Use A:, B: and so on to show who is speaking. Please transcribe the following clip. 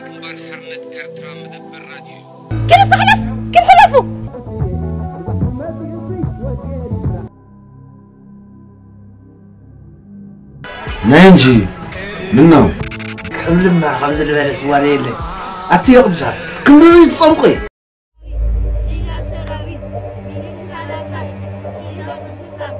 A: ሓርነት ኤርትራ መደበር ራድዮ እዩ
B: كيف استحلف كيف حلفوا
C: ናይ እንጂ ምን ነው
D: ከም ልማ ከም ዝበለ ስዋር የለን ኣትዮ ቅዱሳን ክንደይ ዝፀምቁ
E: ሊጋ ሰራዊት ሚኒት ሳላሳት ሊጋ ቅዱሳን